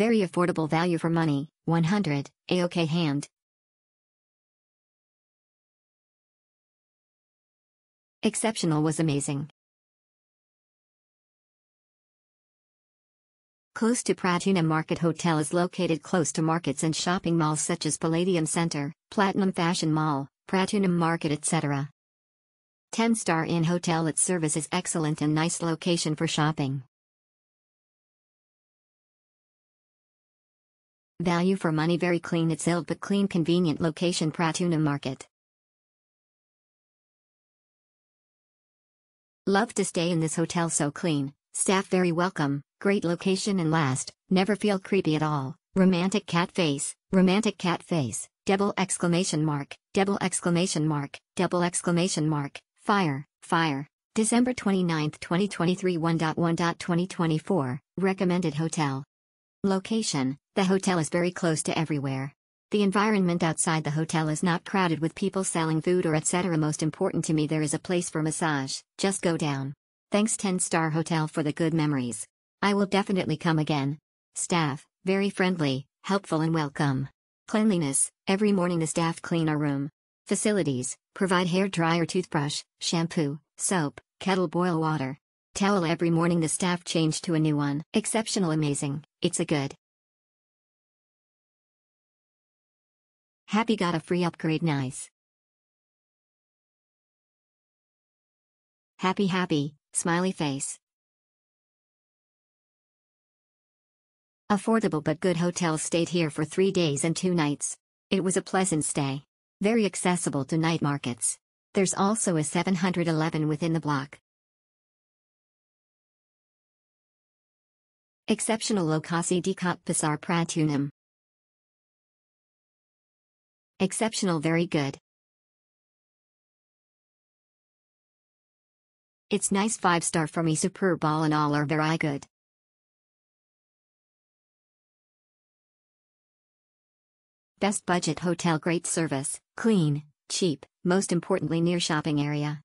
Very affordable value for money, 100, AOK hand. Exceptional was amazing. Close to Pratunam Market Hotel is located close to markets and shopping malls such as Palladium Center, Platinum Fashion Mall, Pratunam Market etc. 10 star Inn Hotel its service is excellent and nice location for shopping. Value for money very clean. It's ill but clean convenient location Pratunam Market. Love to stay in this hotel so clean, staff very welcome, great location and last, never feel creepy at all, romantic cat face, romantic cat face, double exclamation mark, double exclamation mark, double exclamation mark, fire, fire. December 29, 2023 1.1.2024, recommended hotel. Location, the hotel is very close to everywhere. The environment outside the hotel is not crowded with people selling food or etc. Most important to me there is a place for massage, just go down. Thanks 10 star hotel for the good memories. I will definitely come again. Staff, very friendly, helpful and welcome. Cleanliness, every morning the staff clean our room. Facilities, provide hair dryer toothbrush, shampoo, soap, kettle boil water. Towel every morning the staff change to a new one. Exceptional amazing, it's a good. Happy got a free upgrade nice. Happy happy, smiley face. Affordable but good hotel stayed here for three days and two nights. It was a pleasant stay. Very accessible to night markets. There's also a 711 within the block. Exceptional Lokasi Dekat Pasar Pratunam. Exceptional very good. It's nice 5 star for me superb all in all are very good. Best budget hotel great service, clean, cheap, most importantly near shopping area.